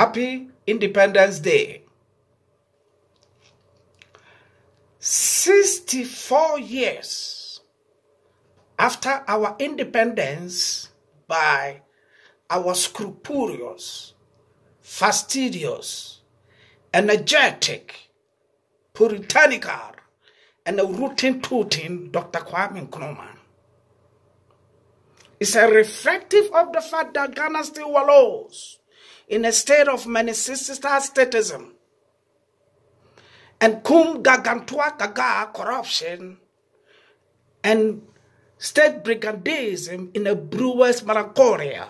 Happy Independence Day. 64 years after our independence by our scrupulous, fastidious, energetic, puritanical, and rooting tooting Dr. Kwame Nkrumah. It's a reflective of the fact that Ghana still wallows in a state of Manicista statism and cum gargantua gaga corruption and state brigandism in a brewer's melancholia.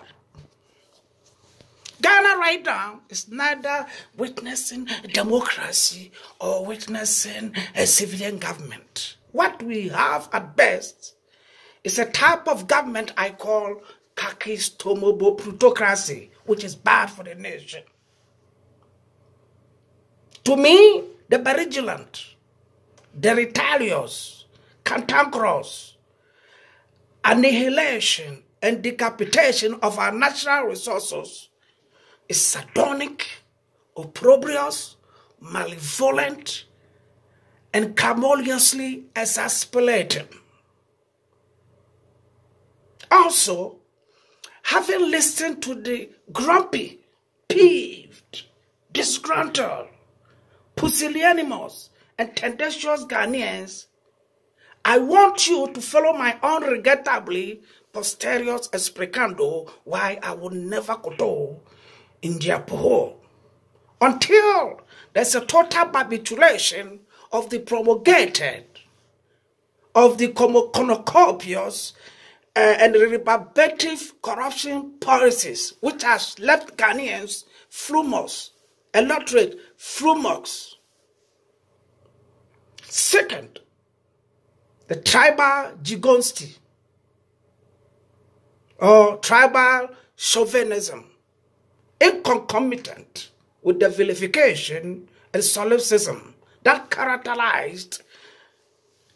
Ghana right now is neither witnessing democracy or witnessing a civilian government. What we have at best is a type of government I call kakis tomobo plutocracy, which is bad for the nation. To me, the belligerent, the rebellious, cantankerous, annihilation and decapitation of our natural resources is sardonic, opprobrious, malevolent, and camoniously exasperating. Also, having listened to the grumpy, peeved, disgruntled, pusillanimous, and tendacious Ghanaians, I want you to follow my unregrettably posterior explicando why I will never go in Diapoho until there's a total capitulation of the promulgated, of the cornucopious uh, and rebarbative corruption policies, which has left Ghanaians flumos, illiterate flumos. Second, the tribal gigonsti or tribal chauvinism, inconcomitant with the vilification and solipsism that characterized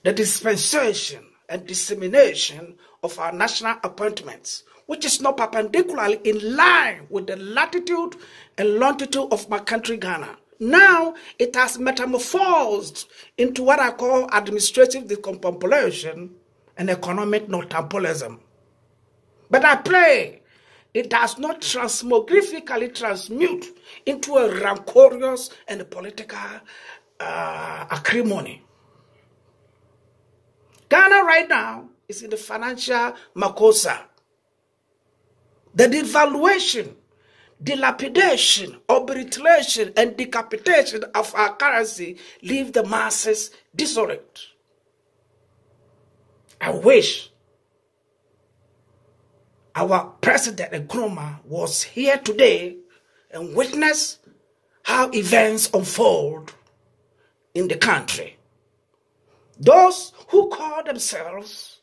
the dispensation and dissemination of our national appointments, which is not perpendicularly in line with the latitude and longitude of my country, Ghana. Now it has metamorphosed into what I call administrative decompopulation and economic noctambulism. But I pray it does not transmogrifically transmute into a rancorous and political uh, acrimony. Ghana right now is in the financial makosa. The devaluation, dilapidation, obliteration, and decapitation of our currency leave the masses desolate. I wish our president Nkrumah was here today and witness how events unfold in the country. Those who call themselves,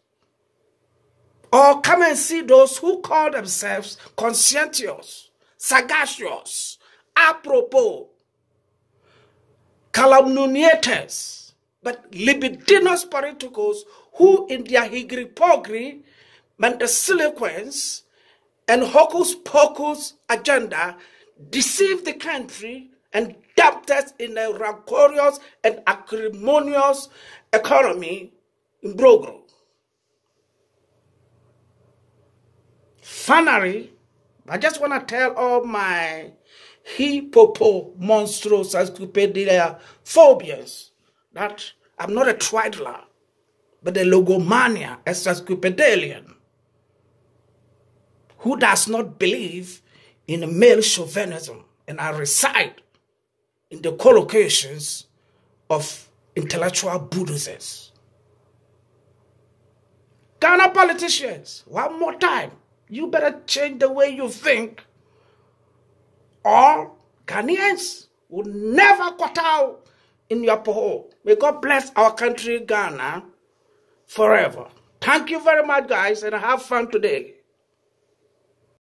or come and see those who call themselves conscientious, sagacious, apropos, calumniators, but libidinous politicals who in their higri-pogri, mendaciloquence, and hocus pocus agenda deceive the country and in a rancorous and acrimonious economy in Brogro. Finally, I just want to tell all my hippopo monstrous encyclopedia phobias that I'm not a twaddler, but a logomania, a encyclopedalian, who does not believe in male chauvinism, and I reside in the collocations of intellectual bulldozers. Ghana politicians, one more time, you better change the way you think, or Ghanaians will never cut out in your poho. May God bless our country, Ghana, forever. Thank you very much, guys, and have fun today.